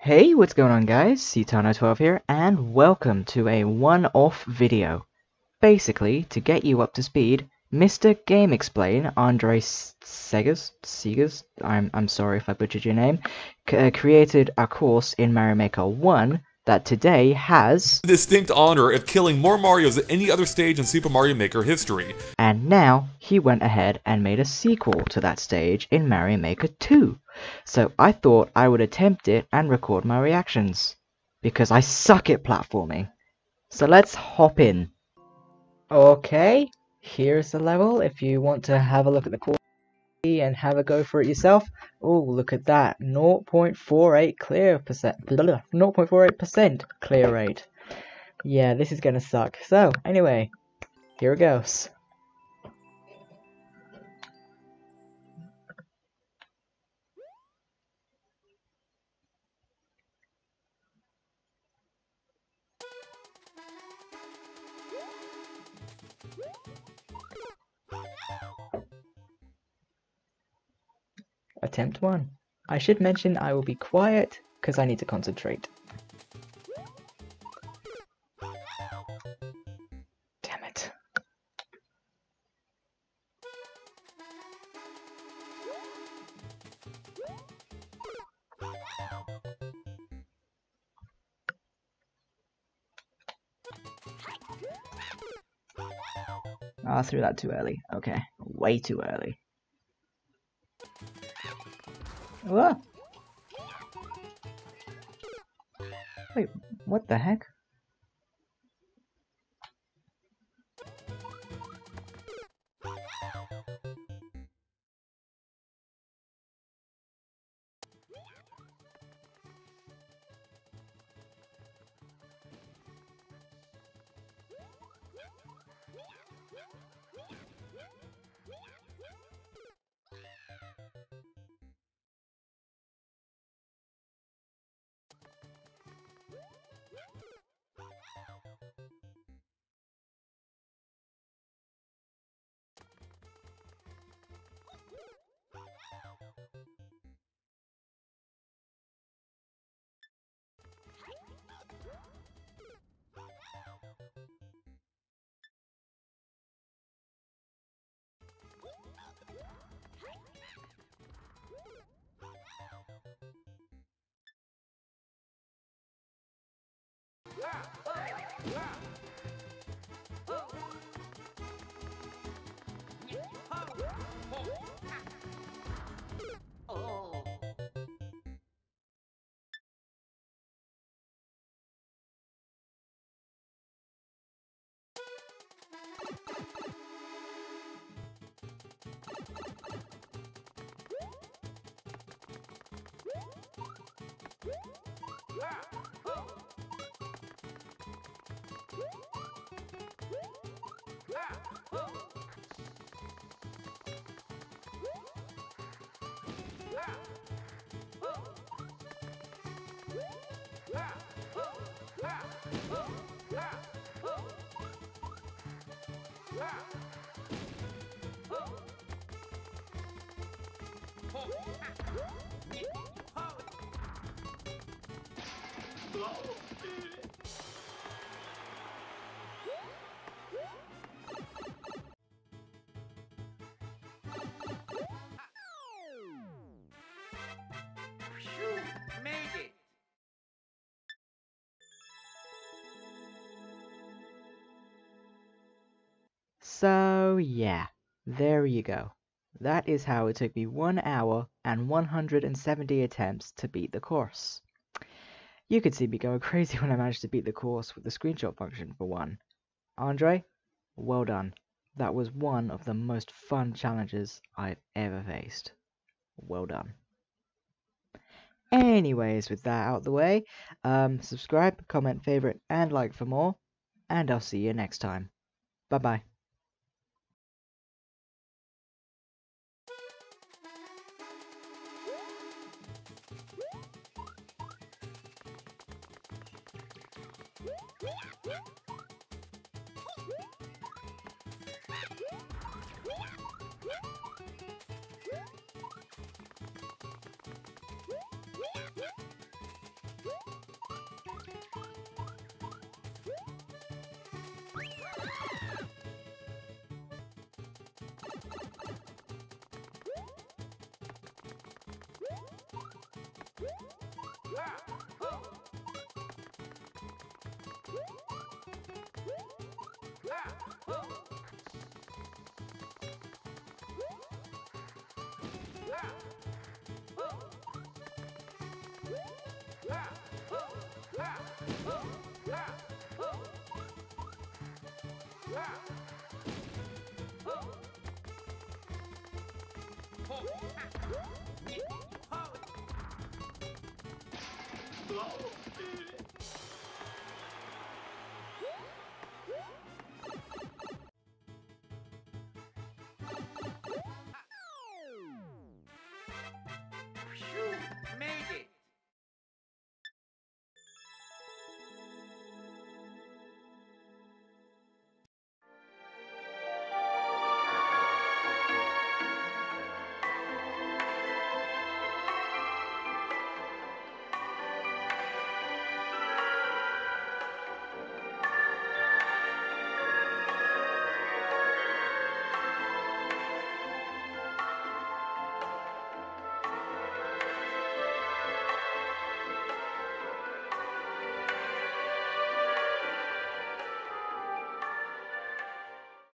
Hey, what's going on guys? SeeTarno12 here, and welcome to a one-off video. Basically, to get you up to speed, Mr. GameXplain, Andre Segas, Segas, I'm, I'm sorry if I butchered your name, uh, created a course in Mario Maker 1 that today has the distinct honor of killing more Marios than any other stage in Super Mario Maker history. And now he went ahead and made a sequel to that stage in Mario Maker 2. So I thought I would attempt it and record my reactions. Because I suck at platforming. So let's hop in. Okay, here's the level if you want to have a look at the core and have a go for it yourself. Oh, look at that. 0.48 clear percent. 0.48% clear rate. Yeah, this is gonna suck. So, anyway, here it goes. Attempt 1. I should mention I will be quiet because I need to concentrate. Damn it. Ah, I threw that too early. Okay, way too early. Whoa. Wait, what the heck? Yeah! Oh! So yeah, there you go. That is how it took me 1 hour and 170 attempts to beat the course. You could see me going crazy when I managed to beat the course with the screenshot function for one. Andre, well done. That was one of the most fun challenges I've ever faced. Well done. Anyways, with that out the way, um, subscribe, comment, favorite, and like for more, and I'll see you next time. Bye bye. Ah! Oh!